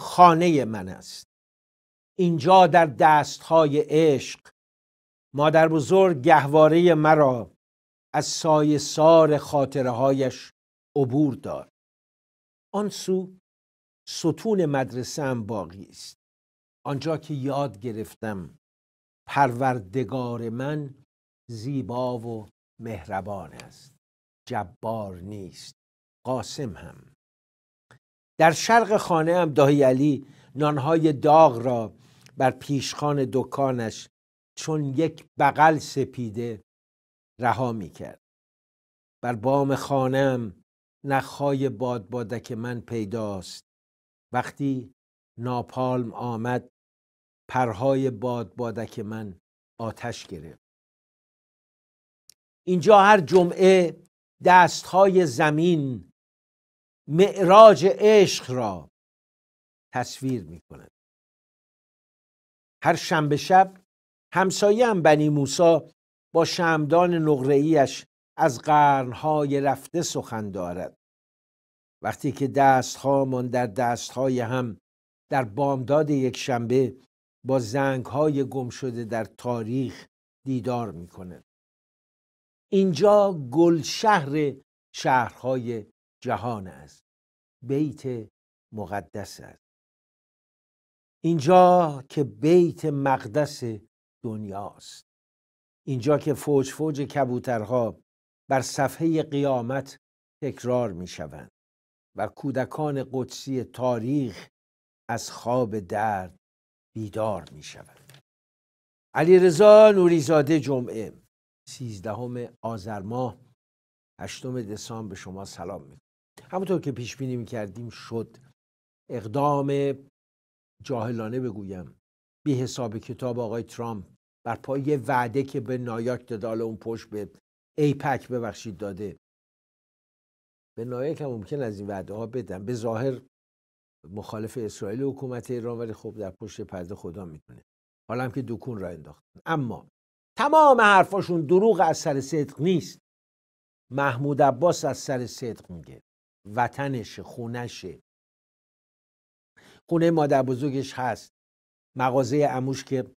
خانه من است. اینجا در دستهای عشق مادر بزرگ گهواره مرا از سایه سار خاطره هایش عبور داد آن سو ستون مدرسه هم باقی است. آنجا که یاد گرفتم پروردگار من زیبا و مهربان است. جبار نیست قاسم هم. در شرق خانه هم دایی علی نانهای داغ را بر پیشخان دکانش چون یک بغل سپیده رها می کرد. بر بام خانم نخهای بادبادک من پیداست. وقتی ناپالم آمد پرهای بادبادک من آتش گرفت. اینجا هر جمعه دستهای زمین معراج عشق را تصویر می کند هر شنبه شب همسایه هم بنی موسا با شمدان نقره‌ایش از قرنهای رفته سخن دارد. وقتی که دستهامان در دستهای هم در بامداد یک شنبه با زنگهای گم شده در تاریخ دیدار می کند اینجا گل شهر شهرهای جهان است. بیت مقدس است. اینجا که بیت مقدس دنیاست اینجا که فوج فوج کبوترها بر صفحه قیامت تکرار می شوند و کودکان قدسی تاریخ از خواب درد بیدار می شوند. علی رضا نوریزاده جمعه سیزدهم آذر ماه هشتم دسامبر به شما سلام می همونطور که پیش بینی کردیم شد. اقدام جاهلانه بگویم. بی حساب کتاب آقای ترامپ بر پای وعده که به نایاک داده اون پشت به ایپک ببخشید داده. به نایاک هم ممکن از این وعده ها بدن. به ظاهر مخالف اسرائیل حکومت ایران ولی خب در پشت پرده خدا می‌تونه. حالا هم که دکون را انداختن. اما تمام حرفاشون دروغ از سر صدق نیست. محمود عباس از سر صدق میگه. وطنشه خونشه خونه مادر بزرگش هست. مغازه اموش که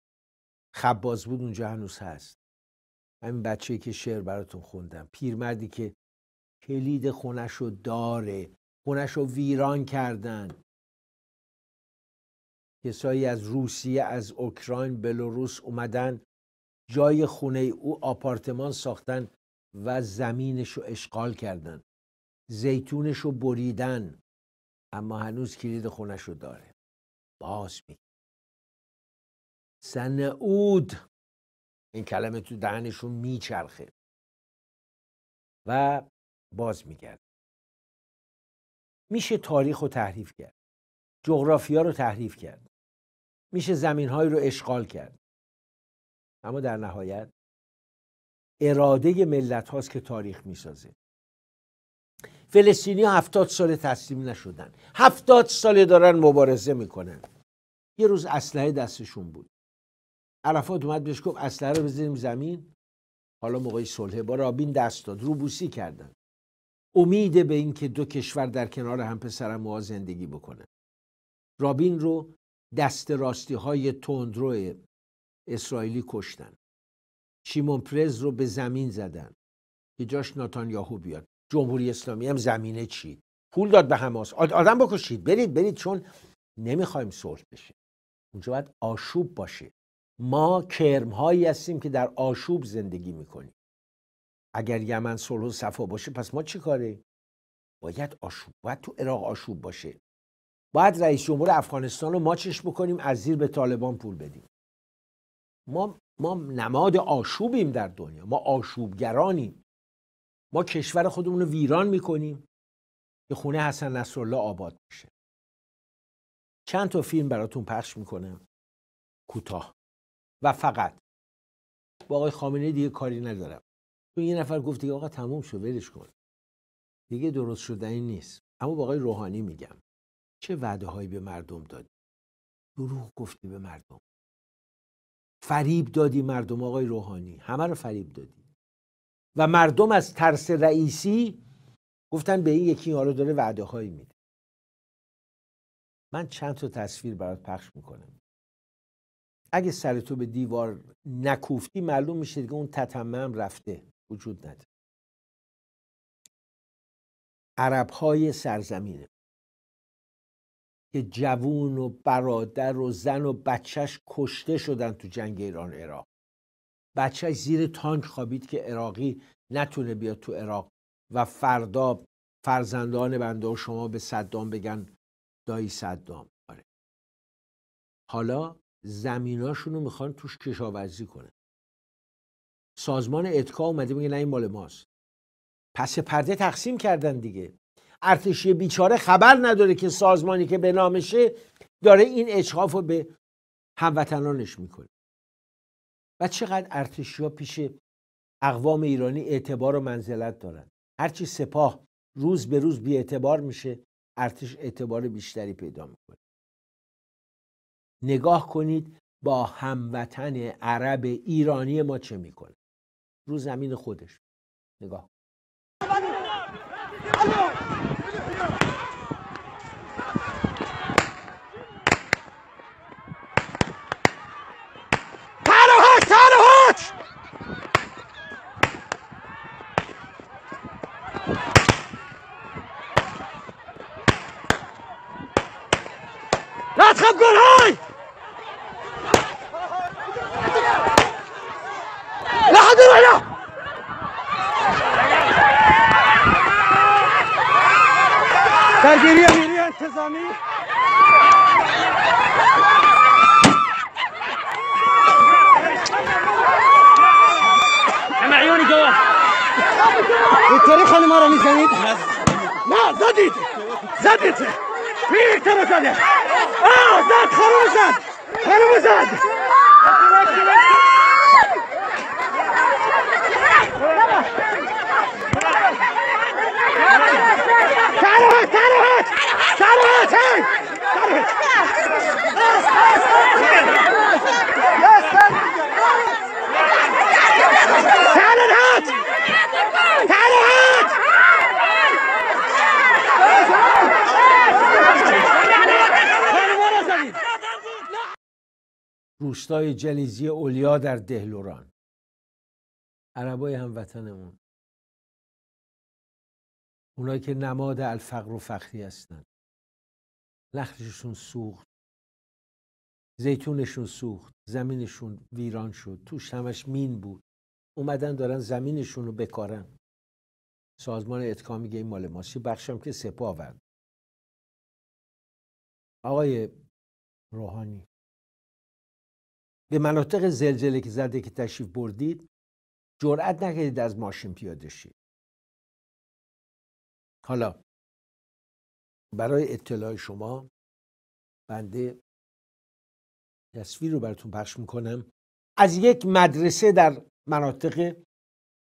خباز بود اونجا هنوز هست. همین بچه که شعر براتون خوندم. پیرمردی که کلید خونش رو داره. خونش رو ویران کردن. کسایی از روسیه از اوکراین بلاروس اومدن جای خونه او آپارتمان ساختن و زمینش رو اشغال کردن. زیتونش رو بریدن اما هنوز کلید خونش رو داره. باز می سنعود این کلمه تو دهنشون میچرخه. و باز میگرد میشه تاریخ رو تحریف کرد. جغرافیا رو تحریف کرد. میشه زمینهایی رو اشغال کرد. اما در نهایت اراده ملت هاست که تاریخ می‌سازه. فلسطینی هفتاد سال تسلیم نشدن. هفتاد سال دارن مبارزه می‌کنن. یه روز اسلحه دستشون بود. عرفات اومد بهش گفت اسلحه رو بزنیم زمین. حالا موقعی صلحه با رابین دست داد. روبوسی کردن. امید به اینکه دو کشور در کنار هم پسر ما زندگی بکنه رابین رو دست راستی های تندرو اسرائیلی کشتن. شیمون پرز رو به زمین زدن. که جاش ناتانیاهو بیاد. جمهوری اسلامی هم زمینه چید پول داد به حماس. آدم بکشید. برید برید چون نمی‌خوایم صلح بشه اونجا باید آشوب باشه. ما کرم هایی هستیم که در آشوب زندگی می‌کنیم. اگر یمن صلح و صفا باشه پس ما چی کاره؟ باید آشوب باید تو عراق آشوب باشه. باید رئیس جمهور افغانستان رو ماچش بکنیم از زیر به طالبان پول بدیم. ما ما نماد آشوبیم در دنیا. ما آشوبگرانیم. ما کشور خودمون رو ویران می‌کنیم که خونه حسن نصرالله آباد میشه چند تا فیلم براتون پخش می‌کنم. کوتاه. و فقط. با آقای خامنه دیگه کاری ندارم. تو یه نفر گفت دیگه آقا تموم شد ولش کن. دیگه درست شدنی نیست. اما با آقای روحانی میگم. چه وعده هایی به مردم دادی؟ دروغ گفتی به مردم. فریب دادی مردم آقای روحانی. همه رو فریب دادی. و مردم از ترس رئیسی گفتن به این یکی رو داره وعده هایی میده. من چند تا تصویر برات پخش می‌کنم. اگه سر تو به دیوار نکوفتی معلوم میشه که اون تتمم رفته وجود نداره. عرب های سرزمینه که جوون و برادر و زن و بچهش کشته شدن تو جنگ ایران عراق بچهش زیر تانک خوابید که عراقی نتونه بیاد تو عراق و فردا فرزندان بنده و شما به صدام بگن دایی صدام. آره. حالا زمیناشون رو می‌خوان توش کشاورزی کنه سازمان اتکا اومده میگه نه این مال ماست. پس پرده تقسیم کردن دیگه. ارتشی بیچاره خبر نداره که سازمانی که به نامشه داره این اچخاف رو به هموطنانش می‌کنه. و چقدر ارتشی ها پیش اقوام ایرانی اعتبار و منزلت دارن. هرچی سپاه روز به روز بی اعتبار میشه ارتش اعتبار بیشتری پیدا می‌کنه. نگاه کنید با هموطن عرب ایرانی ما چه می‌کنه. رو زمین خودش. نگاه خب گل های لحد روحنا درگیری امیری انتظامی عیونی جوا اینطوری خانم ما رو می‌زنید نه زدید زدید میری تو زده آه زد خانم زد خانم زد سرهات سرهات سرهات سرهات سرهات روستای جلیزی اولیا در دهلوران عربای هموطنمون. اونایی که نماد الفقر و فخری هستن. نخلشون سوخت. زیتونشون سوخت. زمینشون ویران شد. توش همش مین بود. اومدن دارن زمینشون رو بکارن. سازمان اتکا میگه این مال ماست. بخشم که سپاه آورد آقای روحانی. به مناطق زلزله که زده که تشریف بردید جرأت نکردید از ماشین پیاده شید. حالا برای اطلاع شما بنده تصویر رو براتون پخش می‌کنم. از یک مدرسه در مناطق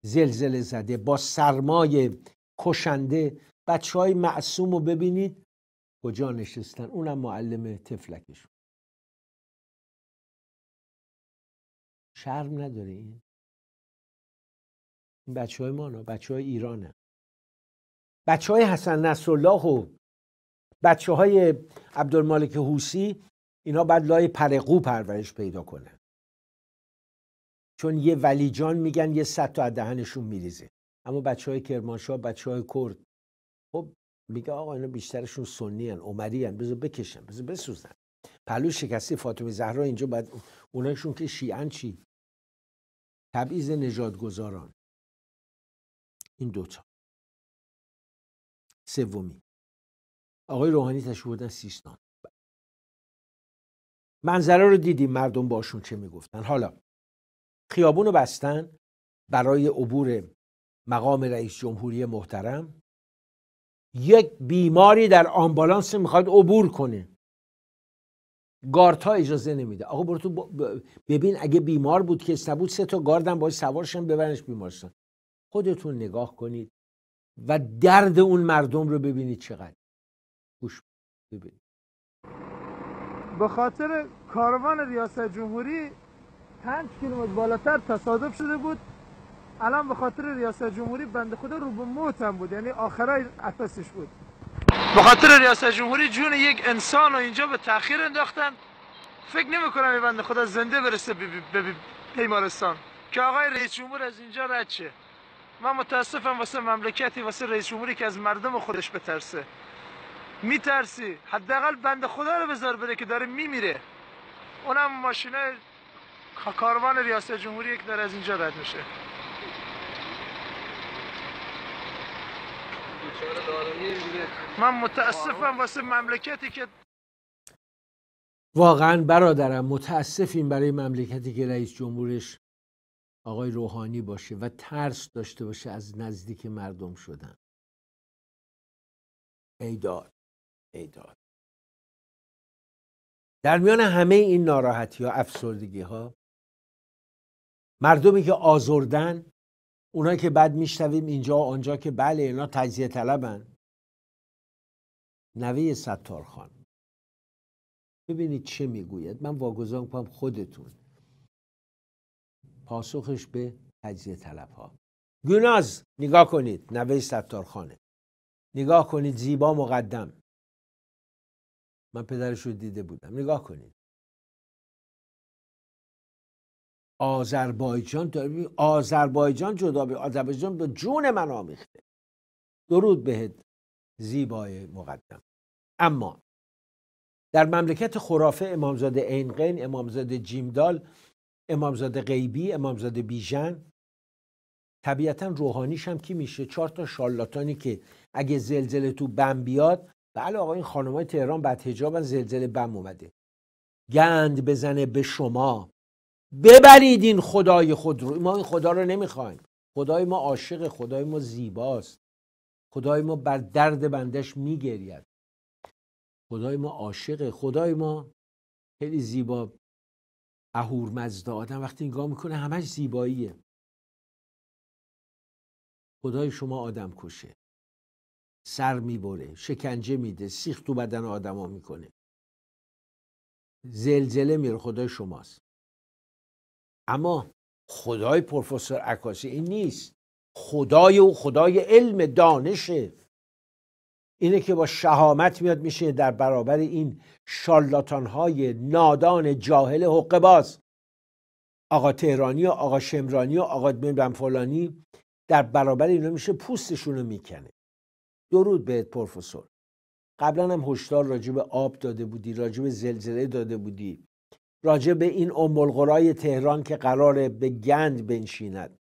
زلزله زده با سرمای کشنده بچه های معصوم رو ببینید. کجا نشستن؟ اونم معلم تفلکشون شرم نداره این. این بچه های ما بچه های ایرانه. بچه های حسن نصرالله و بچه های عبدالمالک حوسی اینا بعد لای پرقو پرورش پیدا کنن چون یه ولیجان میگن یه صد تا دهنشون میریزه. اما بچه های کرمانشاه بچه های کرد. خب میگه آقا اینا بیشترشون سنی هن عمری هن بذار بکشن بذار بسوزن. پلو شکستی فاطمه زهرا اینجا بعد اونایشون که شیعن چی؟ تبعیض نژادگذاران این دوتا. سومی. آقای روحانی تشریف بردن سیستان. منظره رو دیدیم مردم باشون چه می‌گفتن. حالا خیابون رو بستن برای عبور مقام رئیس جمهوری محترم. یک بیماری در آمبولانس می‌خواد عبور کنه. گاردها اجازه نمیده. آقا برو تو ببین اگه بیمار بود که نبود سه تا گاردن باید سوارشن ببرنش بیمارستان. خودتون نگاه کنید و درد اون مردم رو ببینید چقدر. گوش ببینید. به خاطر کاروان ریاست جمهوری پنج کیلومتر بالاتر تصادف شده بود. الان به خاطر ریاست جمهوری بنده خدا رو به موت هم بود. یعنی آخرای اتاسش بود. به خاطر ریاست جمهوری جون یک انسان رو اینجا به تاخیر انداختن. فکر نمی کنم این بنده خدا زنده برسه به بیمارستان. که آقای رئیس جمهور از اینجا رد شه. من متاسفم واسه مملکتی واسه رئیس جمهوری که از مردم خودش بترسه. میترسی. حداقل بنده خدا رو بذار بره که داره میمیره. اونم ماشینه کاروان ریاست جمهوری که داره از اینجا رد میشه. من متاسفم واسه مملکتی که واقعا برادرم متاسفیم برای مملکتی که رئیس جمهورش آقای روحانی باشه و ترس داشته باشه از نزدیک مردم شدن. ایداد ایداد در میان همه این ناراحتی ها افسردگی ها مردمی که آزردن اونایی که بعد میشنویم اینجا و آنجا که بله اینا تجزیه طلبن. نوه ستار خان. ببینید چه می‌گوید. من واگذار می‌کنم خودتون پاسخش به تجزیه طلب ها گوناز نگاه کنید. نوه ستار خانه. نگاه کنید زیبا مقدم. من پدرش رو دیده بودم. نگاه کنید. آذربایجان آذربایجان جدا به آذربایجان به جون من آمیخته. درود بهت زیبای مقدم. اما در مملکت خرافه امامزاده اینقین امامزاده جیمدال امامزاده غیبی امامزاده بیژن طبیعتا روحانیش هم کی میشه؟ چهار تا شالاتانی که اگه زلزله تو بم بیاد بله آقا این خانمای تهران بعد حجاب زلزله بم اومده. گند بزنه به شما. ببرید این خدای خود رو. ما این خدا رو نمی‌خوایم. خدای ما عاشق خدای ما زیباست. خدای ما بر درد بندش میگرید. خدای ما عاشق خدای ما خیلی زیبا اهورمزد آدم وقتی نگاه می‌کنه همش زیباییه. خدای شما آدم کشه. سر می‌بره شکنجه میده سیخ تو بدن آدما می‌کنه. زلزله میره خدای شماست. اما خدای پروفسور عکاسی این نیست. خدای او خدای علم دانشه. اینه که با شهامت میاد میشه در برابر این شالاتان های نادان جاهل حقه باز. آقا تهرانی و آقا شمرانی و آقا بن فلانی در برابر اینا میشه پوستشون رو می‌کنه. درود بهت پروفسور. قبلا هم هشدار راجع به آب داده بودی راجع به زلزله داده بودی. راجع به این امالقرای تهران که قراره به گند بنشیند.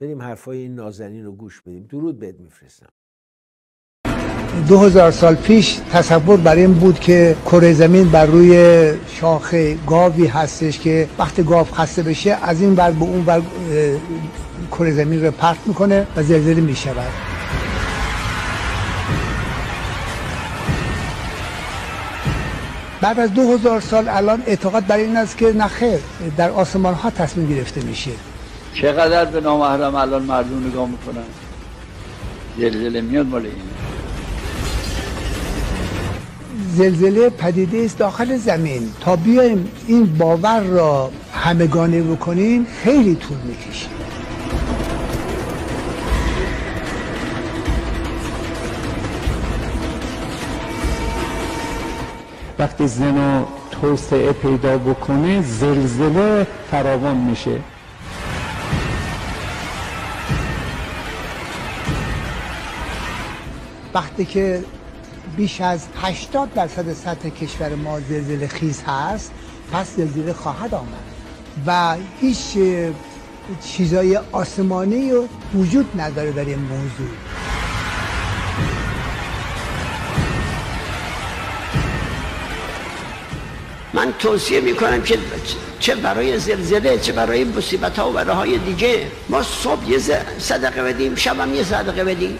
بریم حرفای این نازنین رو گوش بدیم. درود بهت میفرستم. دو هزار سال پیش تصور بر این بود که کره زمین بر روی شاخ گاوی هستش که وقتی گاو خسته بشه از این بر به اون بر کره زمین رو پرت می‌کنه و زلزله می‌شود. بعد از دو هزار سال الان اعتقاد بر این است که نخیر در آسمان ها تصمیم گرفته میشه. چقدر به نامحرم الان مردم نگاه می‌کنن؟ زلزله میاد مال این. زلزله پدیده است داخل زمین. تا بیایم این باور را همگانه بکنیم خیلی طول می‌کشه. وقتی زنا توسعه پیدا بکنه زلزله فراوان میشه. وقتی که بیش از 80 درصد سطح کشور ما زلزله خیز هست پس زلزله خواهد آمد. و هیچ چیزای آسمانی وجود نداره در این موضوع. من توصیه می‌کنم که چه برای زلزله چه برای مصیبت ها و های دیگه. ما صبح یه صدقه بدیم شب یه صدقه بدیم.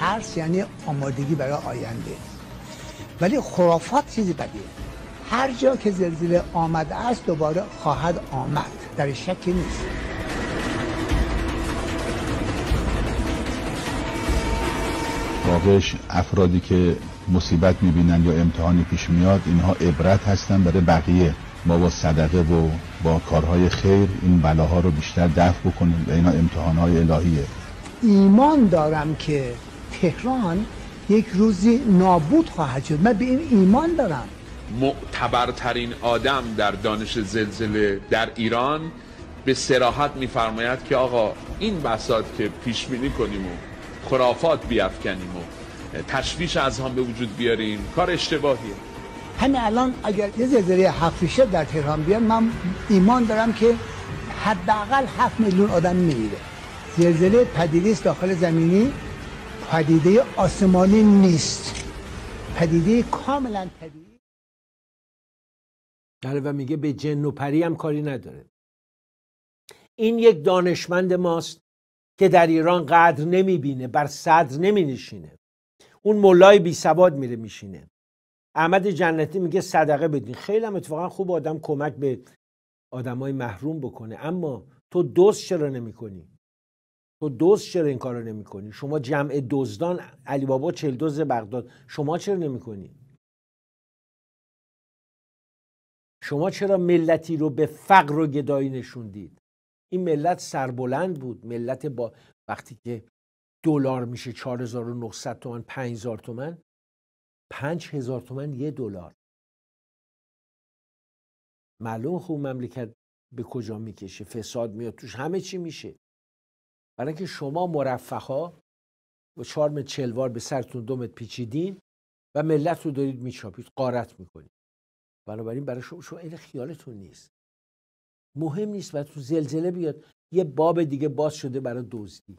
ترس یعنی آمادگی برای آینده. ولی خرافات چیزی بدیه. هر جا که زلزله آمده است دوباره خواهد آمد. در شکی نیست. واقعش افرادی که مصیبت می‌بینن یا امتحانی پیش میاد اینها عبرت هستن برای بقیه. ما با صدقه و با کارهای خیر این بلاها رو بیشتر دفع بکنیم و اینا امتحانهای الهیه. ایمان دارم که تهران یک روزی نابود خواهد شد. من به این ایمان دارم. معتبرترین آدم در دانش زلزله در ایران به سراحت میفرماید که آقا این بساط که پیش بینی کنیم و خرافات بیافکنیم و تشویش از هم به وجود بیاریم. کار اشتباهیه. همین الان اگر یه زلزله هفت در تهران بیاد من ایمان دارم که حداقل هفت میلیون آدم میمیره. زلزله پدیده داخل زمینی. پدیده آسمانی نیست. پدیده کاملا طبیعی. بله و میگه به جن و پری هم کاری نداره. این یک دانشمند ماست که در ایران قدر نمی‌بینه بر صدر نمینشینه. اون ملای بی سواد میره میشینه. احمد جنتی میگه صدقه بدین. خیلی هم اتفاقا خوب آدم کمک به آدمای محروم بکنه. اما تو دوست چرا نمی‌کنی؟ تو دوست چرا این کارو نمی‌کنی؟ شما جمع دزدان علی بابا چل دوز بغداد. شما چرا نمی‌کنی؟ شما چرا ملتی رو به فقر و گدایی نشوندید؟ این ملت سربلند بود. ملت با وقتی که دلار میشه 4900 تومن 5000 تومن. 5000 تومن یه دلار. معلوم خوب مملکت به کجا می‌کشه فساد میاد توش همه چی میشه. برای اینکه شما مرفه و چارم چلوار به سرتون دومت پیچیدین و ملت رو دارید میچاپید قارت می‌کنید. بنابراین برای شما شما این خیالتون نیست. مهم نیست و تو زلزله بیاد یه باب دیگه باز شده برای دزدی.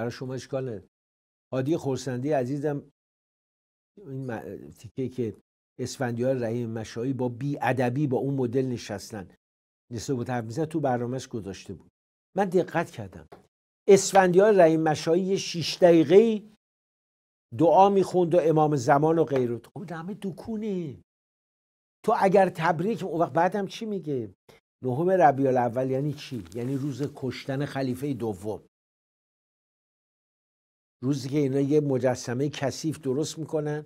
برای شما اشکال نداره هادی خورسندی عزیزم این تیکه که اسفندیار رحیم مشایی با بی ادبی با اون مدل نشستن. نسبت حرف تو برنامهش گذاشته بود. من دقت کردم. اسفندیار رحیم مشایی یه شیش دقیقه دعا می‌خوند و امام زمان و غیره. خب همه دکونه. تو اگر تبریک اون وقت بعدم چی میگه؟ نهم ربیع الاول یعنی چی؟ یعنی روز کشتن خلیفه دوم. روزی که اینا یه مجسمه کثیف درست می‌کنن.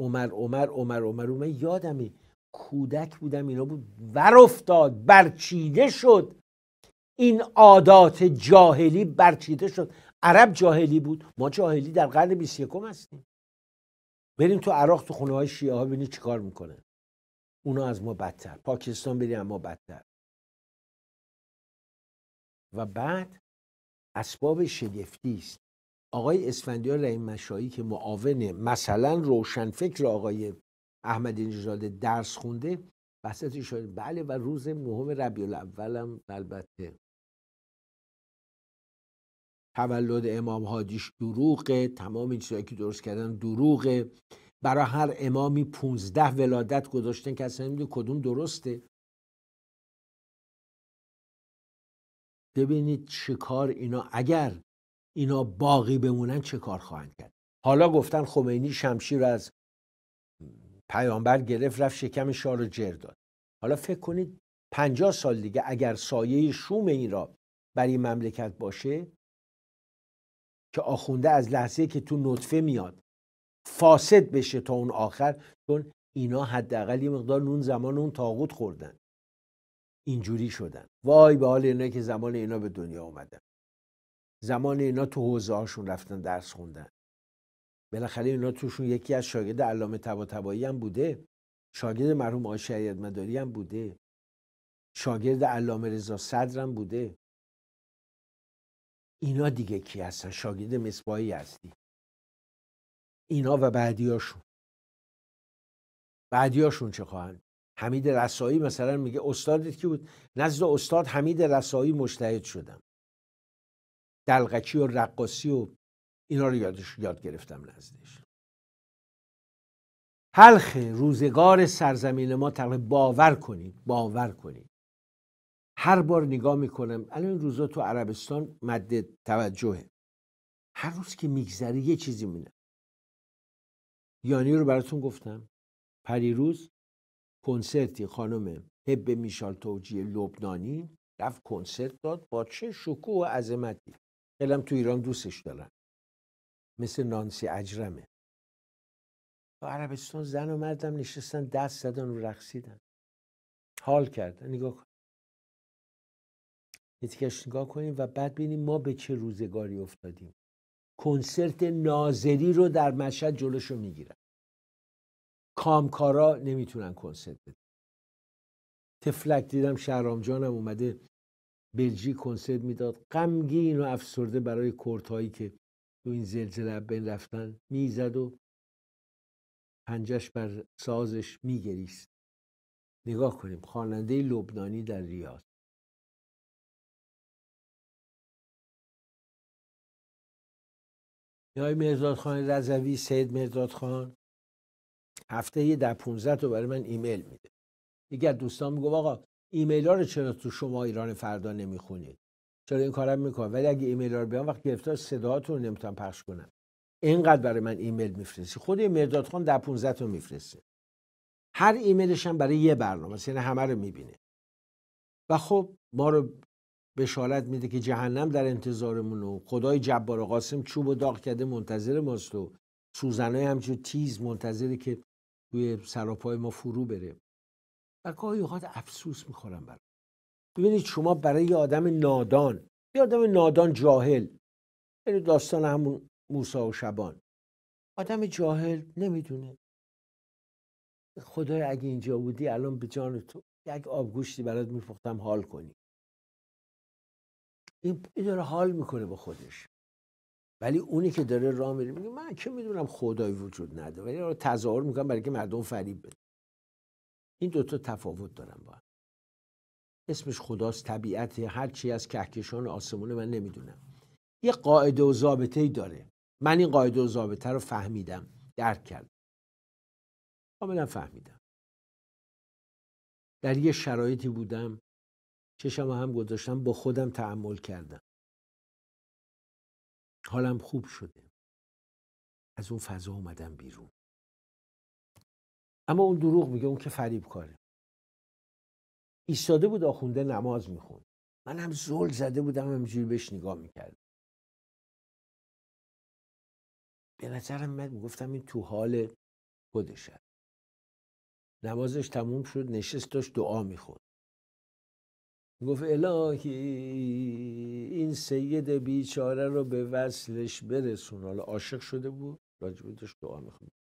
عمر عمر عمر عمر عمر یادمه کودک بودم اینا بود ور افتاد برچیده شد. این عادات جاهلی برچیده شد. عرب جاهلی بود. ما جاهلی در قرن 21 هستیم. بریم تو عراق تو خونه های شیعه ها ببینید چیکار می‌کنه اونا از ما بدتر. پاکستان بریم ما بدتر. و بعد اسباب شگفتی است. آقای اسفندیار رحیم مشایی که معاون مثلا روشنفکر آقای احمدی نژاد درس خونده وسط شده بله و روز نهم ربیع الاول هم البته. تولد امام هادیش دروغه. تمام این چیزایی که درست کردن دروغه. برای هر امامی 15 ولادت گذاشتن. که اصلا نمی‌دونه کدوم درسته. ببینید چه کار اینا. اگر اینا باقی بمونن چه کار خواهند کرد؟ حالا گفتن خمینی شمشیر از پیامبر گرفت رفت شکم شاه رو جر داد. حالا فکر کنید پنجاه سال دیگه اگر سایه شوم این را بر این مملکت باشه که آخونده از لحظه که تو نطفه میاد فاسد بشه تا اون آخر چون اینا حداقل یه مقدار اون زمان اون تاغوت خوردن. اینجوری شدن. وای به حال اینا که زمان اینا به دنیا اومدن. زمان اینا تو حوزه هاشون رفتن درس خوندن. بالاخره اینا توشون یکی از شاگرد علامه طباطبایی هم بوده. شاگرد مرحوم شریعت مداری هم بوده. شاگرد علامه رضا صدر هم بوده. اینا دیگه کی هستن؟ شاگرد مصباحی هستی. اینا و بعدیاشون. بعدیاشون چه خواهند؟ حمید رسایی مثلا میگه استادت کی بود؟ نزد استاد حمید رسایی مجتهد شدم. دلغچی و رقاصی و اینا رو یادش یاد گرفتم نزدش حلخ روزگار سرزمین ما تقریبا باور کنید باور کنید. هر بار نگاه می‌کنم الان روزا تو عربستان مد توجهه. هر روز که میگذره یه چیزی مینه یانی رو براتون گفتم. پریروز کنسرتی خانم هب میشال توجی لبنانی رفت کنسرت داد با چه شکوه و عظمتی. خیلی تو ایران دوستش دارن مثل نانسی اجرمه. تو عربستان زن و مردم نشستن دست زدن و رقصیدن حال کردن. نگاه کن. یتیکش نگاه کنیم و بعد ببینیم ما به چه روزگاری افتادیم. کنسرت ناظری رو در مشهد جلوشو می‌گیرن. کامکارا نمی‌تونن کنسرت بدن. تفلک دیدم شهرام جانم اومده بلژیک کنسرت می‌داد. غمگین و افسرده برای کورتهایی که تو این زلزله بین رفتن می‌زد و پنجش بر سازش میگریست. نگاه کنیم خواننده لبنانی در ریاض. یا مرداد خان رضوی سید مرداد خان. هفته ده 15 تا برای من ایمیل میده. دیگر دوستان میگن آقا ایمیل ها رو چرا تو شما ایران فردا نمی‌خونید؟ چرا این کارم می‌کنم؟ ولی اگه ایمیل ها رو بیام وقت گرفتار صداهاتون رو نمی‌تونم پخش کنم. اینقدر برای من ایمیل میفرستی. خود مرداد خان در 15 تا میفرسته. هر ایمیلش هم برای یه برنامه یعنی همه رو می‌بینه. و خب ما رو بشارت میده که جهنم در انتظارمون و خدای جبار و قاسم چوب و داغ کرده منتظر ماست و سوزنای همچون تیز منتظره که توی سراپای ما فرو بره. و گاهی اوقات افسوس می‌خورم برای ببینید شما برای یه آدم نادان یه آدم نادان جاهل یعنی داستان همون موسا و شبان. آدم جاهل نمی‌دونه. خدای اگه اینجا بودی الان به جان تو یک آبگوشتی برات میپختم حال کنی. این داره حال می‌کنه با خودش. ولی اونی که داره راه میره میگه من که می‌دونم خدایی وجود نداره ولی رو تظاهر می‌کنم برای که مردم فریب بده این دوتا تفاوت دارن با اسمش خداست طبیعت هر چی از کهکشان آسمون من نمی‌دونم. یه قاعده و ضابطه ای داره. من این قاعده و ضابطه رو فهمیدم درک کردم. کاملا فهمیدم. در یه شرایطی بودم چشم هم گذاشتم با خودم تعمل کردم. حالم خوب شده. از اون فضا اومدم بیرون. اما اون دروغ میگه اون که فریب کاره. ایستاده بود آخونده نماز می‌خوند. من هم زل زده بودم همینجوری بهش نگاه می‌کردم. به نظرم من می‌گفتم این تو حال خودشه. نمازش تموم شد نشست داشت دعا می‌خوند. گفت الهی این سید بیچاره رو به وصلش برسون. حالا عاشق شده بود راجبه داشت دعا می‌خوند.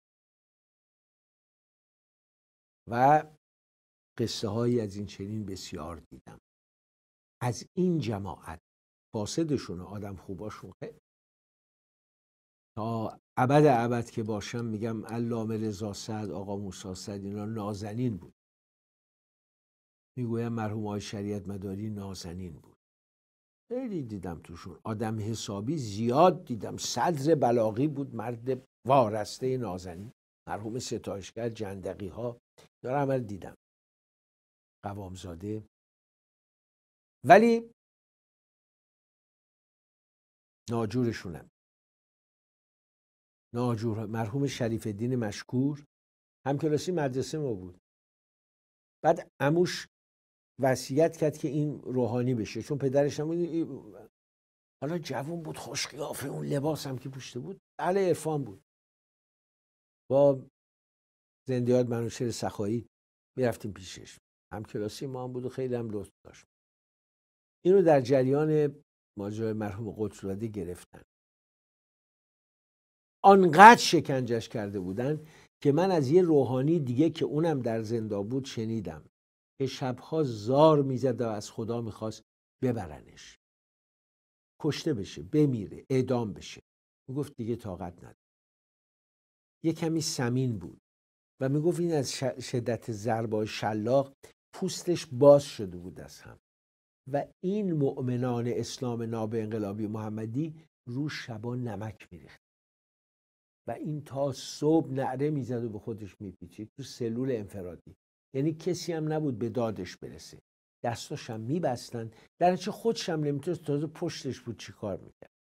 و قصه هایی از این چنین بسیار دیدم. از این جماعت فاسدشون و آدم خوباشون خیلی تا ابد ابد که باشم میگم علامه رضا سعد آقا موسی سعد اینا نازنین بود. می‌گویم مرحوم های شریعت مداری نازنین بود. خیلی دیدم توشون. آدم حسابی زیاد دیدم. صدر بلاغی بود مرد وارسته نازنین. مرحوم ستایشگر جندقی ها دارم عمل دیدم. قوامزاده. ولی ناجورشونم ناجور مرحوم شریف الدین مشکور همکلاسی مدرسه ما بود. بعد اموش وصیت کرد که این روحانی بشه. چون پدرش هم حالا جوون بود خوش قیافه اون لباس هم که پوشته بود اهل عرفان بود. با زندیات منوشر سخایی می‌رفتیم پیشش. هم کلاسی ما هم بود و خیلی هم لطف داشت. اینو در جریان ماجرای مرحوم قدس گرفتن. آنقدر شکنجش کرده بودن که من از یه روحانی دیگه که اونم در زندا بود شنیدم که شبها زار می‌زد و از خدا می‌خواست ببرنش. کشته بشه بمیره اعدام بشه. می‌گفت دیگه طاقت نداره. یه کمی سمین بود. و می‌گفت این از شدت ضربای شلاق پوستش باز شده بود از هم. و این مؤمنان اسلام ناب انقلابی محمدی رو شبا نمک میریخت. و این تا صبح نعره می‌زد و به خودش میپیچید تو سلول انفرادی. یعنی کسی هم نبود به دادش برسه. دستاش هم میبستن. در چه خودش هم نمی‌تونست تازه پشتش بود چی کار می‌کرد.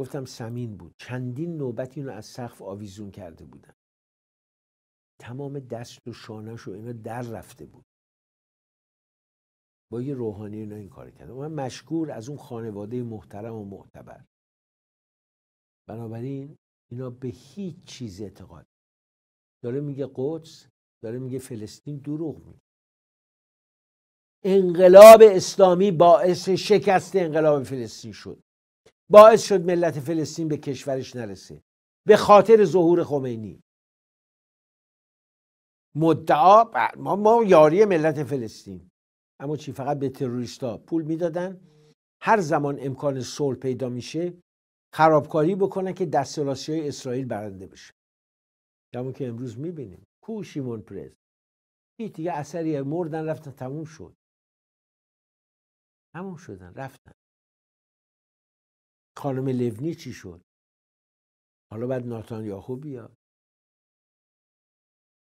گفتم سمین بود. چندین نوبت اینو از سقف آویزون کرده بودن تمام دست و شانش و اینا در رفته بود. با یه روحانی اینا این کار کرده من مشکور از اون خانواده محترم و معتبر. بنابراین اینا به هیچ چیز اعتقاد داره میگه قدس داره میگه فلسطین دروغ میگه. انقلاب اسلامی باعث شکست انقلاب فلسطین شد. باعث شد ملت فلسطین به کشورش نرسه. به خاطر ظهور خمینی. مدعا ما, ما یاری ملت فلسطین. اما چی؟ فقط به تروریستا پول می‌دادن. هر زمان امکان صلح پیدا میشه خرابکاری بکنن که دست های اسرائیل برنده بشه. همون که امروز می‌بینیم. کو شیمون پرز؟ هیچ دیگه اثری مردن رفتن تموم شد. تموم شدن رفتن. خانم لونی چی شد؟ حالا باید ناتان یاهو بیاد.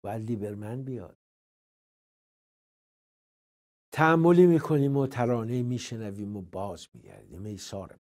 باید لیبرمن بیاد. تعملی می‌کنیم و ترانه میشنویم و باز میگردیم. ای سارم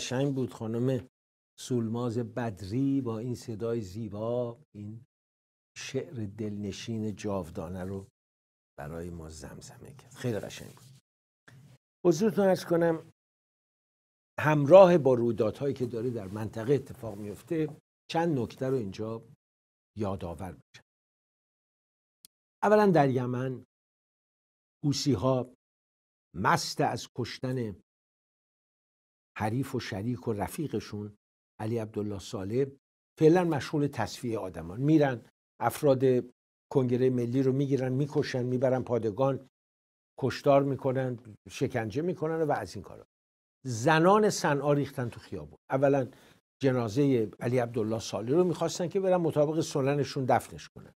قشنگ بود خانم سولماز بدری با این صدای زیبا این شعر دلنشین جاودانه رو برای ما زمزمه کرد. خیلی قشنگ بود. حضورتون ارز کنم همراه با رویدادهایی که داره در منطقه اتفاق میفته چند نکته رو اینجا یادآور بشن اولا در یمن حوسی ها مست از کشتن حریف و شریک و رفیقشون علی عبدالله صالح فعلا مشغول تصفیه آدمان. میرن افراد کنگره ملی رو می‌گیرن می‌کشن می‌برن پادگان کشتار می‌کنن شکنجه می‌کنن و از این کارا. زنان صنعا ریختن تو خیابون. اولا جنازه علی عبدالله صالح رو می‌خواستن که برن مطابق سننشون دفنش کنن.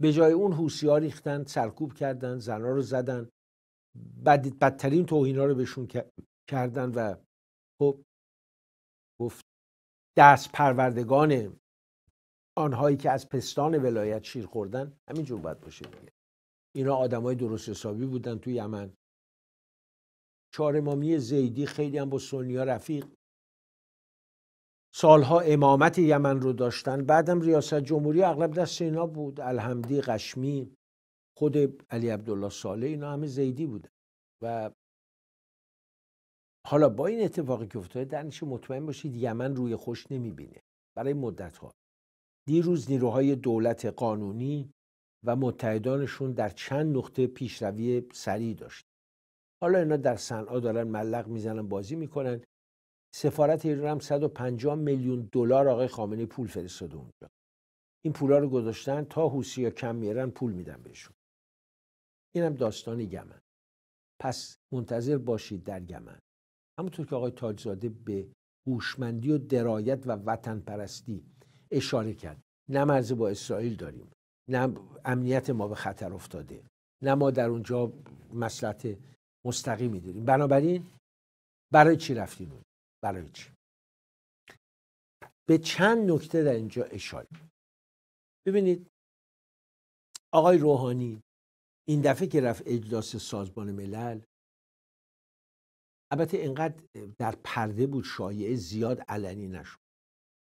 به جای اون حوسی ریختن سرکوب کردن زنها رو زدن. بد بدترین توهینا رو بهشون کردن و خب گفت دست پروردگان آنهایی که از پستان ولایت شیر خوردن همینجور باید باشه دیگه. اینا آدمای درست حسابی بودن تو یمن. چهار امامی زیدی خیلی هم با سونیا رفیق. سالها امامت یمن رو داشتن. بعدم ریاست جمهوری اغلب دست اینا بود. الحمدی قشمی خود علی عبدالله صالح اینا همه زیدی بودن. و حالا با این اتفاقی که افتاده درنش مطمئن باشید یمن روی خوش نمی‌بینه. برای مدت ها دیروز نیروهای دولت قانونی و متحدانشون در چند نقطه پیشروی سریع داشت. حالا اینا در صنعا دارن ملق می‌زنن بازی می‌کنن. سفارت ایران هم 150 میلیون دلار آقای خامنه‌ای پول فرستاده اونجا. این پولا رو گذاشتن تا حوسی کم میرن پول میدن بهشون. اینم داستان یمن پس منتظر باشید در یمن همونطور که آقای تاجزاده به هوشمندی و درایت و وطن پرستی اشاره کرد نه مرز با اسرائیل داریم نه امنیت ما به خطر افتاده نه ما در اونجا مسلحت مستقیمی داریم. بنابراین برای چی رفتیم؟ برای چی؟ به چند نکته در اینجا اشاره. ببینید آقای روحانی این دفعه که رفت اجلاس سازمان ملل البته اینقدر در پرده بود شایعه زیاد علنی نشد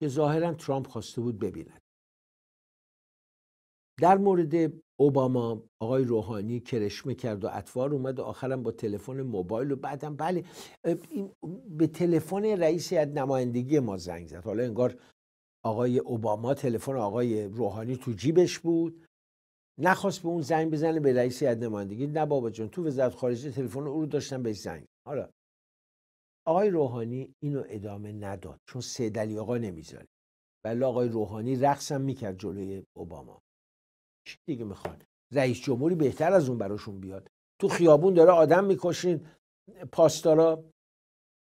که ظاهرا ترامپ خواسته بود ببیند. در مورد اوباما آقای روحانی کرشمه کرد و اطوار اومد و آخرم با تلفن موبایل و بعدم بله به تلفن رئیس نمایندگی ما زنگ زد. حالا انگار آقای اوباما تلفن آقای روحانی تو جیبش بود. نخواست به اون زنگ بزنه به رئیس هیئت نمایندگی نه بابا جان تو وزارت خارجه تلفن او رو داشتن بهش زنگ حالا آقای روحانی اینو ادامه نداد چون سیدلی آقا نمی‌ذاره. بله آقای روحانی رقصم می‌کرد جلوی اوباما. چی دیگه می‌خوان؟ رئیس جمهوری بهتر از اون براشون بیاد. تو خیابون داره آدم می‌کشین. پاسدارا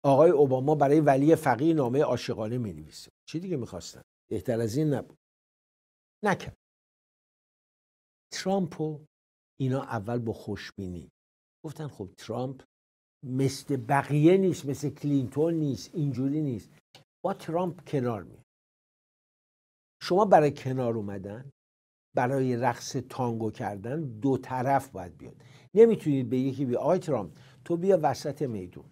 آقای اوباما برای ولی فقیه نامه عاشقانه می‌نویسه. چی دیگه می‌خواستن؟ بهتر از این نبود. نکرد. ترامپ اینا اول با خوشبینی. گفتن خب ترامپ مثل بقیه نیست مثل کلینتون نیست اینجوری نیست. با ترامپ کنار میاد. شما برای کنار اومدن برای رقص تانگو کردن دو طرف باید بیاد. نمی‌تونید به یکی بیا آقای ترامپ تو بیا وسط میدون.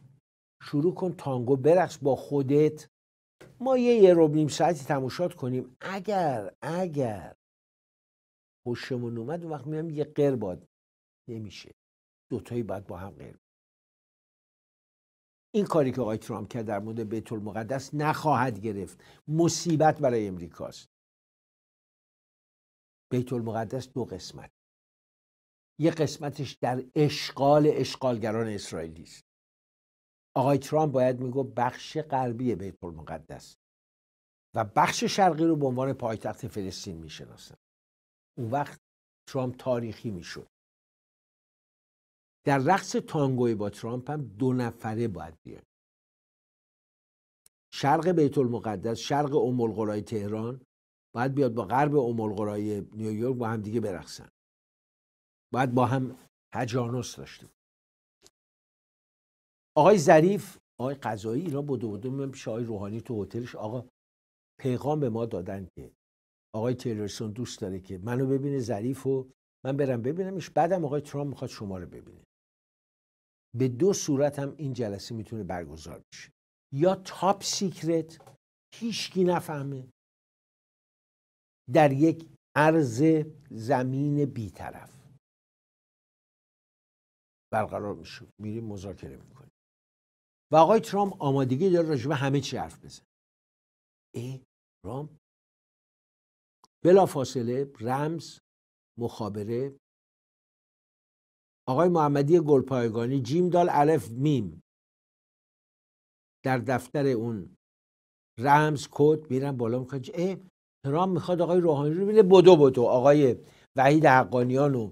شروع کن تانگو برقص با خودت. ما یه یه رو نیم ساعتی تماشات کنیم. اگر اگر خوشمون اومد اون وقت میام یه قر باد نمیشه. دوتایی باید با هم قر این کاری که آقای ترامپ کرد در مورد بیت المقدس نخواهد گرفت. مصیبت برای امریکاست. بیت المقدس دو قسمت. یه قسمتش در اشغال اشغالگران اسرائیلی است. آقای ترامپ باید میگو بخش غربی بیت المقدس و بخش شرقی رو به عنوان پایتخت فلسطین می‌شناسن اون وقت ترامپ تاریخی می‌شد. در رقص تانگوی با ترامپ هم دو نفره باید بیاد. شرق بیت المقدس شرق ام تهران باید بیاد با غرب ام نیویورک با هم دیگه برقصن. باید با هم هجانس داشته آقای ظریف آقای قضایی اینا بودو بودو من پیش آقای روحانی تو هتلش. آقا پیغام به ما دادن که آقای تیلرسون دوست داره که منو ببینه ظریف و من برم ببینمش. بعدم آقای ترامپ می‌خواد شما رو ببینه. به دو صورت هم این جلسه می‌تونه برگزار بشه. یا top secret هیچکی نفهمه. در یک عرض زمین بیطرف. برقرار میشه. میریم مذاکره می‌کنیم. و آقای ترامپ آمادگی داره راجبه همه چی حرف بزنه. ای ترامپ بلا فاصله رمز مخابره آقای محمدی گلپایگانی جیم دال الف میم. در دفتر اون. رمز کد میرن بالا می‌خواد اه ترامپ می‌خواد آقای روحانی رو بینه بدو بدو. آقای وحید حقانیان و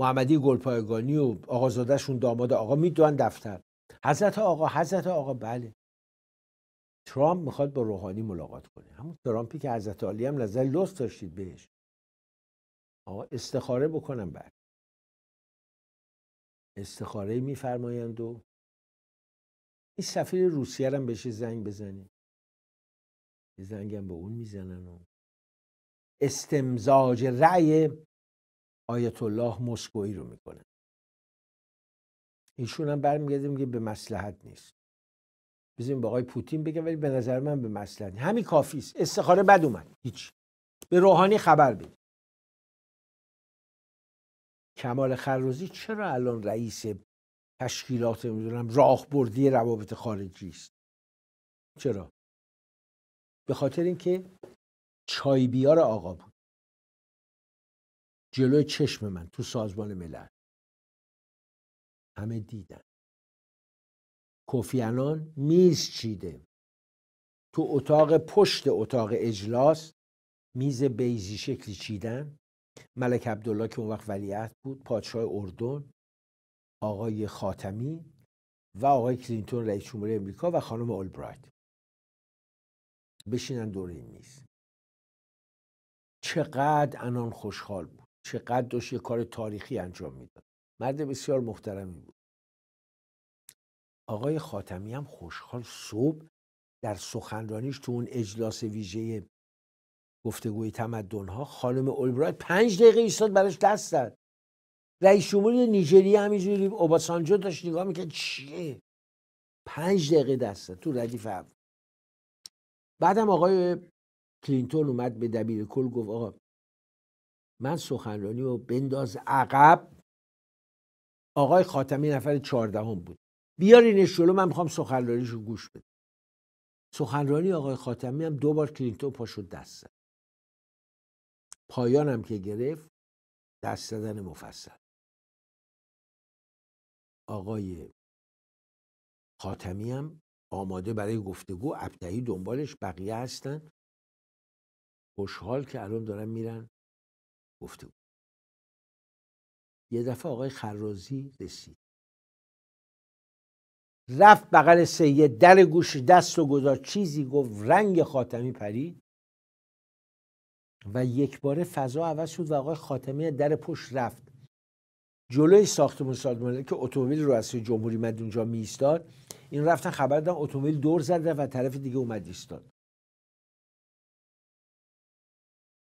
محمدی گلپایگانی و آقازادهشون داماد آقا می‌دونن دفتر. حضرت آقا حضرت آقا بله. ترامپ می‌خواد با روحانی ملاقات کنه. همون ترامپی که حضرت علی هم نظر لطف داشتید بهش. آقا استخاره بکنم بعد. استخاره میفرمایند و این سفیر روسیه هم بهش زنگ بزنی یه زنگم به اون می‌زنن و استمزاج رأی آیت الله مسکویی رو می‌کنن. ایشون هم برمیگرده میگه به مسلحت نیست. بزنیم به آقای پوتین بگه ولی به نظر من به مسلحت همین کافی است استخاره بد اومد. هیچ. به روحانی خبر بده کمال خروزی چرا الان رئیس تشکیلات نمی‌دونم راهبردی روابط خارجی است؟ چرا؟ به خاطر اینکه چای بیار آقا بود. جلوی چشم من تو سازمان ملل. همه دیدن. کوفیانان میز چیده. تو اتاق پشت اتاق اجلاس میز بیزی شکلی چیدن؟ ملک عبدالله که اون وقت ولیعت بود پادشاه اردن آقای خاتمی و آقای کلینتون رئیس جمهوری امریکا و خانم اولبرایت. بشینن دور این میز. چقدر انان خوشحال بود. چقدر داشت یه کار تاریخی انجام می‌داد. مرد بسیار محترمی بود. آقای خاتمی هم خوشحال صبح در سخنرانیش تو اون اجلاس ویژه گفتگوی تمدن ها خانم اولبرایت پنج دقیقه ایستاد براش دست داد رئیس جمهوری نیجریه همینجوری اوباسانجو داشت نگاه می‌کرد. چیه؟ پنج دقیقه دست تو ردیف اول. بعدم آقای کلینتون اومد به دبیر کل گفت آقا من سخنرانی رو بنداز عقب. آقای خاتمی نفر چهاردهم بود. بیارینش جلو من می‌خوام سخنرانیش رو گوش بده سخنرانی آقای خاتمی هم دو بار کلینتون پاشو دست پایانم که گرفت دست زدن مفصل. آقای خاتمی هم آماده برای گفتگو ابتهی دنبالش بقیه هستن. خوشحال که الان دارن میرن گفتگو. یه دفعه آقای خرازی رسید. رفت بغل سید در گوش دست و گذاشت چیزی گفت رنگ خاتمی پرید. و یک باره فضا عوض شد و آقای خاتمی در پشت رفت. جلوی ساختمون سازمان که اتومبیل رؤسای جمهوری مد اونجا می ایستاد این رفتن خبر دادن اتومبیل دور زده و طرف دیگه اومد ایستاد.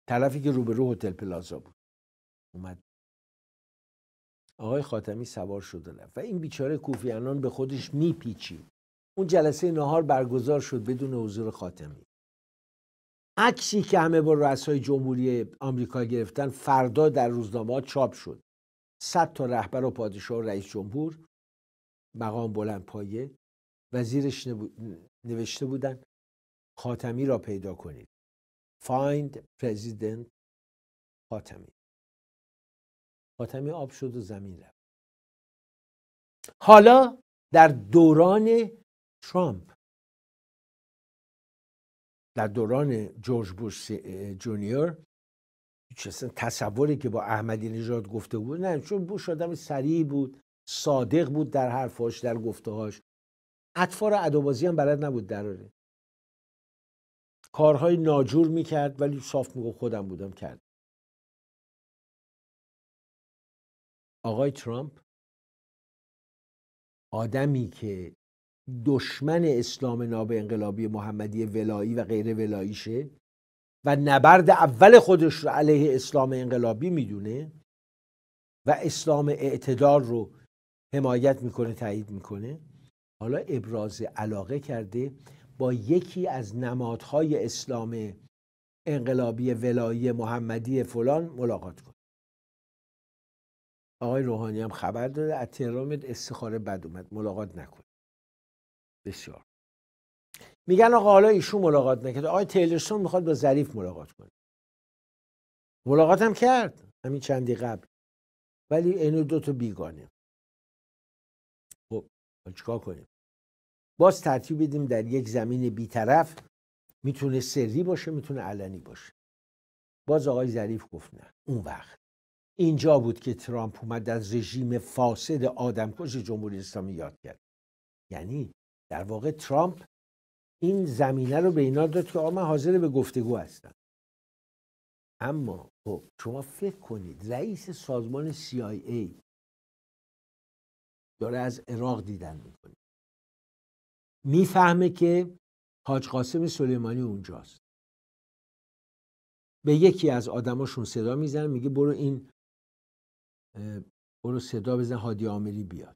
طرفی که روبرو هتل پلازا بود. اومد. آقای خاتمی سوار شده رفت. و این بیچاره کوفیانان به خودش میپیچید. اون جلسه نهار برگزار شد بدون حضور خاتمی. عکسی که همه با رؤسای جمهوری آمریکا گرفتن فردا در روزنامه چاپ شد. صد تا رهبر و پادشاه و رئیس جمهور مقام بلند پایه وزیرش نوشته بودن خاتمی را پیدا کنید. Find President خاتمی. خاتمی آب شد و زمین رفت. حالا در دوران ترامپ در دوران جورج بوش جونیور تصوری که با احمدی نژاد گفته بود نه چون بوش آدم سریع بود صادق بود در حرفاش در گفتهاش اطفار ادوبازی هم بلد نبود دراره کارهای ناجور می‌کرد ولی صاف میگو خودم بودم کرد. آقای ترامپ آدمی که دشمن اسلام ناب انقلابی محمدی ولایی و غیر ولاییشه و نبرد اول خودش رو علیه اسلام انقلابی می‌دونه و اسلام اعتدال رو حمایت می‌کنه تایید می‌کنه. حالا ابراز علاقه کرده با یکی از نمادهای اسلام انقلابی ولایی محمدی فلان ملاقات کن آقای روحانی هم خبر داده از تهران استخاره بد اومد ملاقات نکن بسیار. میگن آقا حالا ایشون ملاقات نکرد آقای تیلرسون می‌خواد با ظریف ملاقات کنه. ملاقات هم کرد همین چندی قبل. ولی اینو دو تا بیگانه. خب چیکار کنیم؟ باز ترتیب بدیم در یک زمین بیطرف. می‌تونه سری باشه می‌تونه علنی باشه. باز آقای ظریف گفت نه. اون وقت. اینجا بود که ترامپ اومد از رژیم فاسد آدمکش جمهوری اسلامی یاد کرد. یعنی در واقع ترامپ این زمینه رو به اینا داد که من حاضر به گفتگو هستم. اما خب شما فکر کنید رئیس سازمان CIA داره از عراق دیدن می‌کنه. می‌فهمه که حاج قاسم سلیمانی اونجاست. به یکی از آدماشون صدا می‌زنه میگه برو این برو صدا بزن هادی آمری بیاد.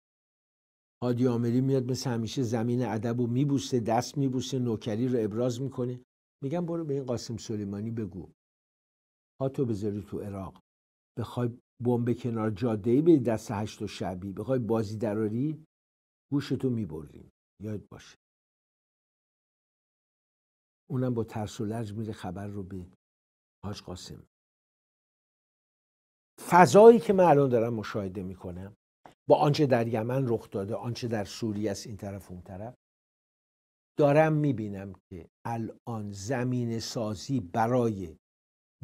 هادی آمری میاد مثل همیشه زمین ادب و میبوسه دست میبوسه نوکری رو ابراز می‌کنه. میگم برو به این قاسم سلیمانی بگو. ها تو بذاری تو عراق. بخوای بمب کنار جاده ای به دست هشت و شبی بخوای بازی دراری گوشتو می‌بریم یاد باشه. اونم با ترس و لرز میره خبر رو به حاج قاسم. فضایی که من الان دارم مشاهده می‌کنم با آنچه در یمن رخ داده آنچه در سوریه است این طرف اون طرف. دارم می‌بینم که الان زمین سازی برای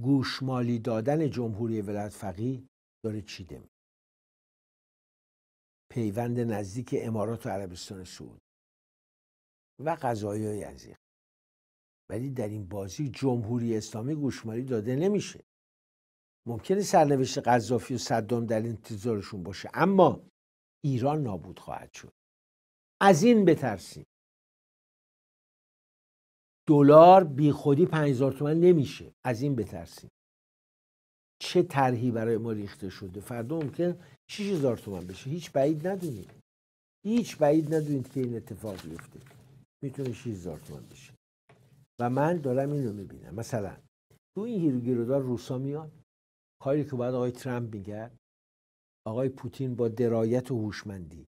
گوشمالی دادن جمهوری ولایت فقیه داره چیده پیوند نزدیک امارات و عربستان سعود و قضایی از ولی در این بازی جمهوری اسلامی گوشمالی داده نمیشه. ممکنه سرنوشت قذافی و صدام در انتظارشون باشه اما ایران نابود خواهد شد. از این بترسیم. دلار بی خودی 5000 تومن نمیشه. از این بترسیم. چه طرحی برای ما ریخته شده؟ فردا ممکن 6000 تومن بشه. هیچ بعید ندونید هیچ بعید ندونید که این اتفاق بیفته. می‌تونه 6000 تومن بشه. و من دارم اینو می‌بینم. مثلا تو این هیروگیرودار روسا میاد کاری که باید آقای ترامپ میگه آقای پوتین با درایت و هوشمندی.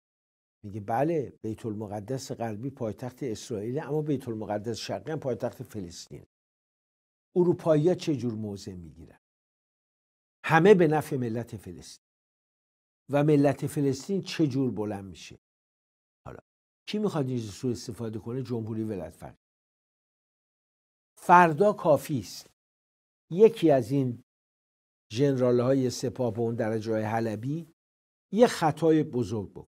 میگه بله بیت المقدس غربی پایتخت اسرائیل اما بیت المقدس شرقی هم پایتخت فلسطین. اروپایی ها چه جور موضع می‌گیرن؟ همه به نفع ملت فلسطین. و ملت فلسطین چه جور بلند میشه؟ حالا کی می‌خواد این سو استفاده کنه؟ جمهوری ولایت فقیه. فردا کافی است. یکی از این جنرال های سپاه به اون درجه های حلبی یه خطای بزرگ بکن.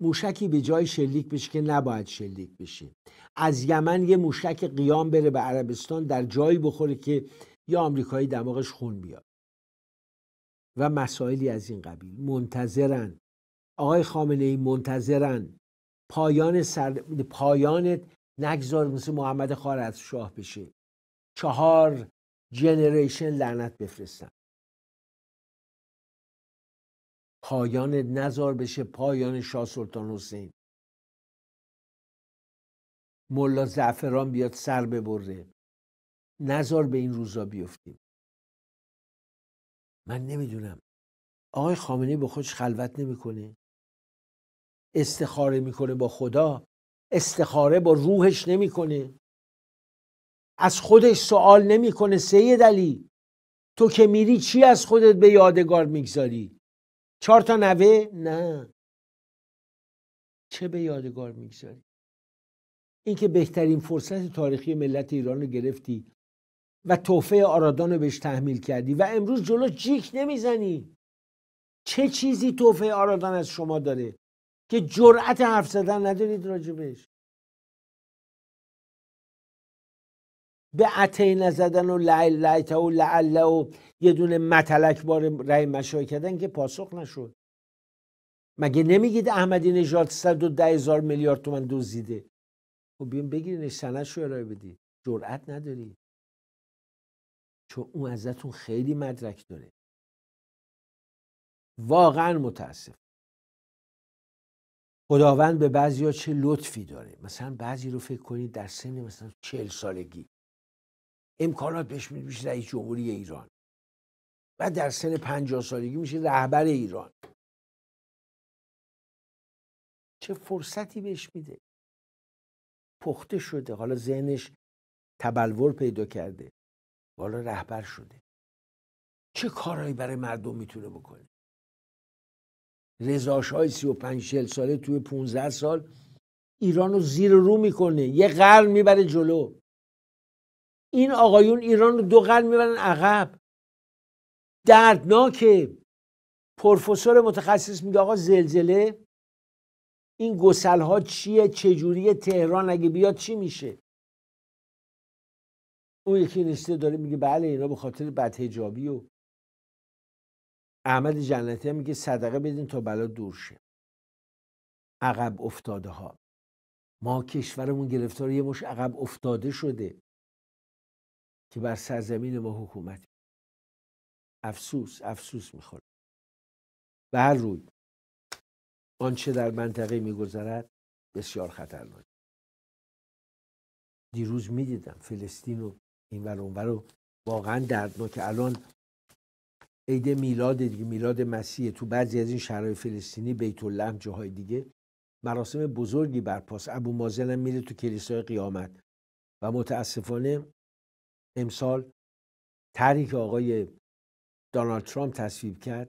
موشکی به جای شلیک بشه که نباید شلیک بشه. از یمن یه موشک قیام بره به عربستان در جایی بخوره که یه آمریکایی دماغش خون بیاد. و مسائلی از این قبیل. منتظرن. آقای خامنه ای منتظرن. پایان سر... پایان نگذار مثل محمد خارت شاه بشه. چهار جنریشن لعنت بفرستن پایان نزار بشه پایان شاه سلطان حسین. ملا زعفران بیاد سر ببره. نزار به این روزا بیفتیم. من نمی‌دونم. آقای خامنه با خودش خلوت نمی‌کنه. استخاره می‌کنه با خدا. استخاره با روحش نمی‌کنه. از خودش سوال نمی‌کنه سید علی. تو که میری چی از خودت به یادگار می‌گذاری؟ چهار تا نوه؟ نه. چه به یادگار می‌گذاری؟ اینکه بهترین فرصت تاریخی ملت ایران رو گرفتی و توفه آرادان رو بهش تحمیل کردی و امروز جلو جیک نمی‌زنی. چه چیزی توفه آرادان از شما داره که جرأت حرف زدن ندارید راجبش به عطی نزدن و لیت و لعله و یه دونه متلک بار رای مشای کردن که پاسخ نشد. مگه نمیگید احمدی نژاد 110 هزار میلیارد تومن دزدیده؟ خب بیام بگیرینش سندش رو ارائه بدید جرأت نداری. چون اون ازتون خیلی مدرک داره. واقعا متاسف. خداوند به بعضی ها چه لطفی داره. مثلا بعضی رو فکر کنید در سن مثلا چهل سالگی. امکانات بهش میشه رئیس جمهوری ایران. و در سن پنجاه سالگی میشه رهبر ایران. چه فرصتی بهش میده؟ پخته شده. حالا ذهنش تبلور پیدا کرده. حالا رهبر شده. چه کارهایی برای مردم می‌تونه بکنه؟ رزاش های سی و پنج ساله توی 15 سال ایران رو زیر رو می‌کنه. یه قرن می‌بره جلو. این آقایون ایران رو دو قرن می‌برن عقب. دردناکه پروفسور متخصص میگه آقا زلزله این گسل ها چیه؟ چجوری تهران اگه بیاد چی میشه؟ اون یکی نشته داره میگه بله اینا به خاطر بدهجابی و احمد جنتی میگه صدقه بدین تا بلا دور شه. عقب افتاده ها ما کشورمون گرفتار یه مش عقب افتاده شده. که بر سرزمین ما حکومت افسوس افسوس می‌خوره به هر روی آنچه در منطقه میگذرد بسیار خطرناک. دیروز می‌دیدم فلسطین و این ور رو واقعا دردناک. الان عید میلاد دیگه میلاد مسیح. تو بعضی از این شهرهای فلسطینی بیت اللحم جاهای دیگه مراسم بزرگی برپاس. ابو مازن هم میره تو کلیسای قیامت و متاسفانه امسال طرحی که آقای دونالد ترامپ تصویب کرد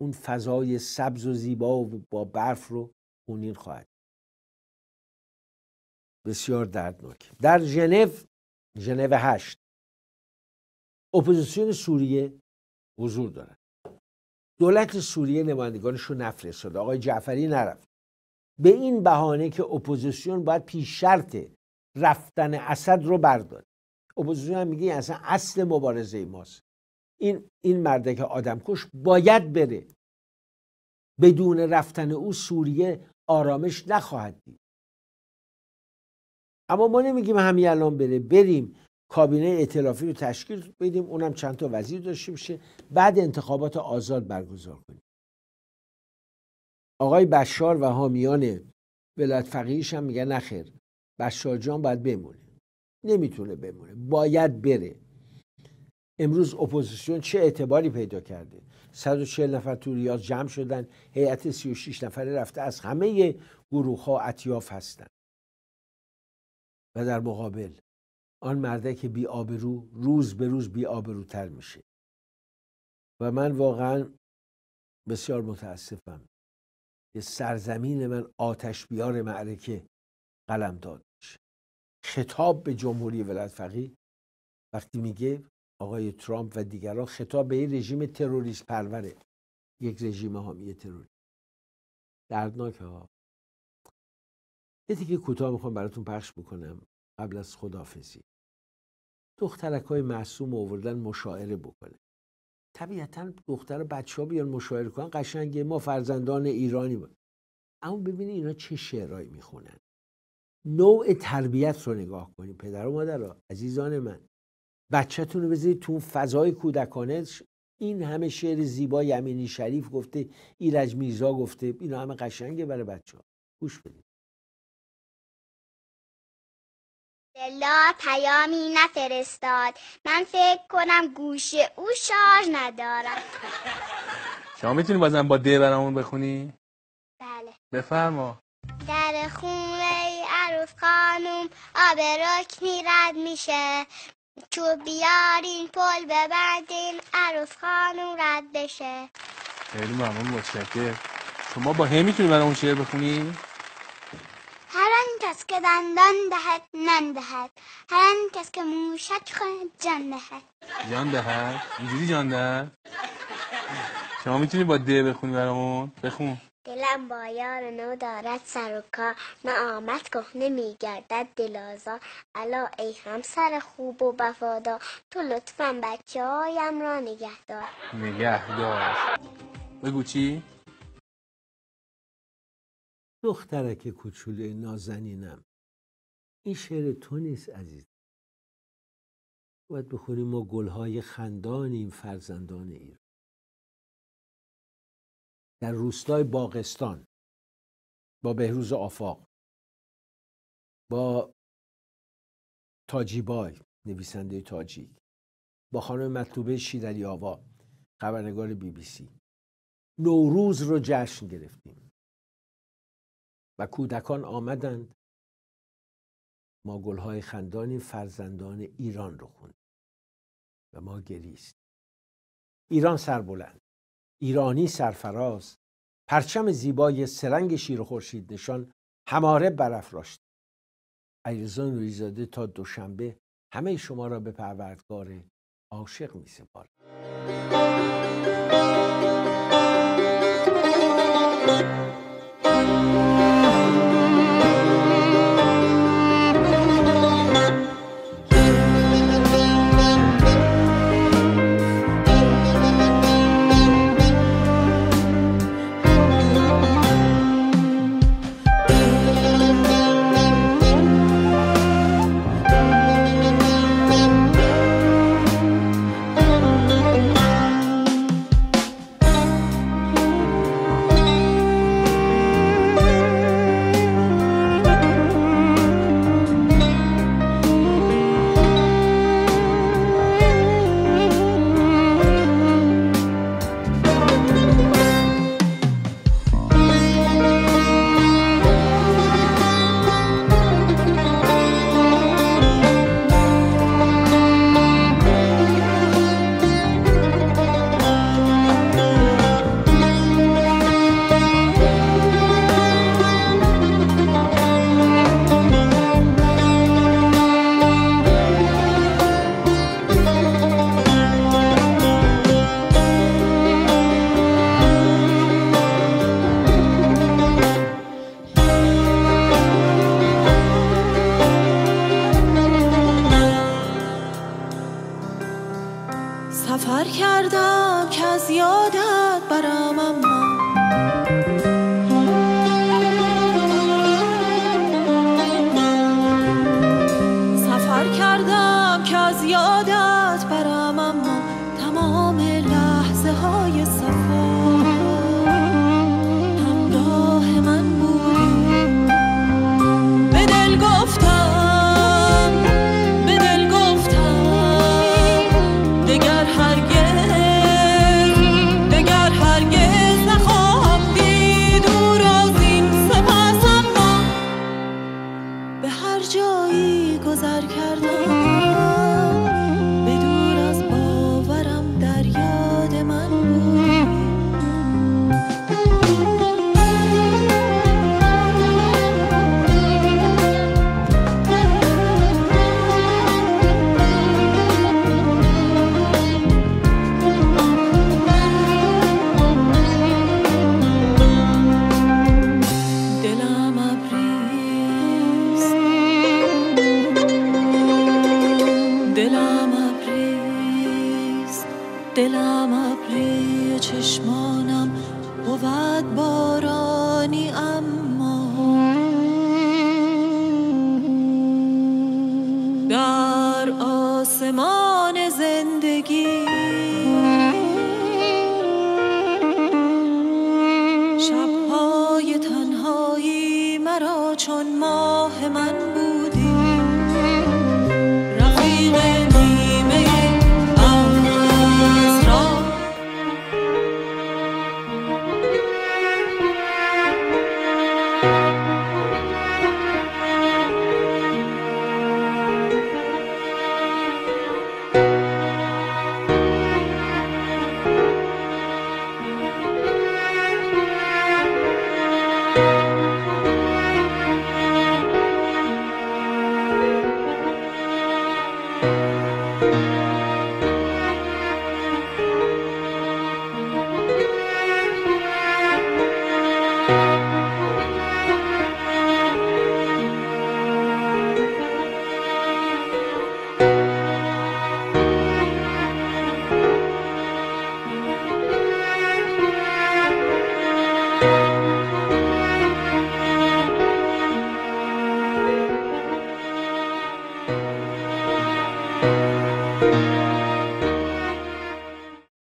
اون فضای سبز و زیبا و با برف رو خونین خواهد بسیار دردناک. در ژنو ژنو هشت اپوزیسیون سوریه حضور دارد. دولت سوریه نمایندگانش رو نفرستاده. آقای جعفری نرفت. به این بهانه که اپوزیسیون باید پیش شرط رفتن اسد رو برداره. اپوزیسیون هم میگه اصلا اصل مبارزه ماست. این این مرده آدمکش باید بره. بدون رفتن او سوریه آرامش نخواهد دید. اما ما نمیگیم همین الان بره بریم. کابینه ائتلافی رو تشکیل بدیم اونم چند تا وزیر داشته باشه. بعد انتخابات آزاد برگزار کنیم. آقای بشار و حامیان ولایت فقیهش هم میگن نخیر بشار جان باید بمونه. نمی‌تونه بمونه. باید بره. امروز اپوزیسیون چه اعتباری پیدا کرده؟ 140 نفر تو ریاض جمع شدن هیئت 36 نفره رفته. از همه گروه ها اطیاف هستن. و در مقابل آن مرده که بی آبرو روز به روز بی آبروتر میشه. و من واقعا بسیار متاسفم که سرزمین من آتش بیار معرکه قلم داد. خطاب به جمهوری ولایت فقیه. وقتی میگه آقای ترامپ و دیگران خطاب به این رژیم تروریست پروره. یک رژیم حامی تروریست. دردناکه ها یه که کوتاه می‌خوام براتون پخش بکنم قبل از خدافزی دخترک های معصوم آوردن مشاعره بکنه. طبیعتا دختر بچه ها بیان مشاعره کنن قشنگه ما فرزندان ایرانی بود اما ببینید اینا چه شعرهایی می‌خونن. نوع تربیت رو نگاه کنیم پدر و مادر عزیزان من. بچهتون رو بذارید تو فضای کودکانه. این همه شعر زیبا یمینی شریف گفته ایرج میرزا گفته اینا همه قشنگه برای بچه ها گوش بدید. دلا پیامی نفرستاد. من فکر کنم گوش او شارژ ندارم شما می‌تونی بازم با ده برامون بخونی؟ بله. بفرما. در خونه عروس خانوم آب رک میرد میشه. چوب بیارین پل ببندین عروس خانوم رد بشه. خیلی ممنون متشکر شما با هم می‌تونی برامون شعر بخونی؟ هر آن کس که دندان دهد نان دهد. هر آن کس که موشک خواهد جان دهد. جان دهد؟ اینجوری جان دهد؟ شما می‌تونی با ده بخونی برامون؟ بخون. دلم با یار نو دارد سر و کار. نه آمد کهنه میگردد دلازا الا ای همسر خوب و وفادار. تو لطفا بچه هایم را نگهدار نگهدار بگو چی؟ دخترک کوچولوی نازنینم. این شعر تو نیست عزیز. باید بخونیم ما گلهای خندانیم فرزندان ایران. در روستای باغستان با بهروز آفاق با تاجیبای نویسنده تاجیک با خانم مطلوبه شیرالی آوا خبرنگار بی بی سی. نوروز رو جشن گرفتیم. و کودکان آمدند. ما گلهای خندانی فرزندان ایران رو خوند و ما گریست. ایران سربلند. ایرانی سرفراز. پرچم زیبای سرنگ شیر و خورشید نشان هماره برافراشت. علیرضا نوریزاده تا دوشنبه همه شما را به پروردگار عاشق می